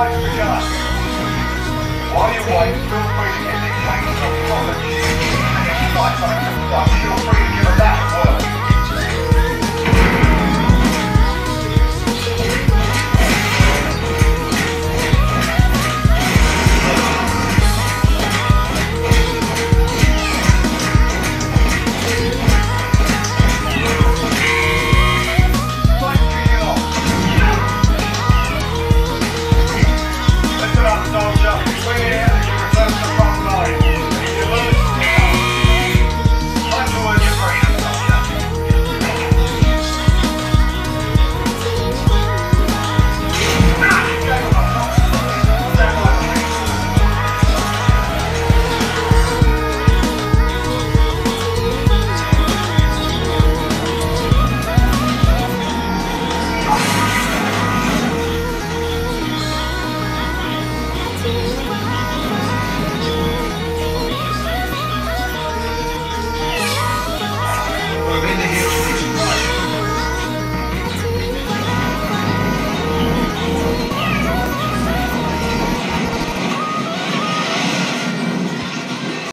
All you white, feel free to indicate.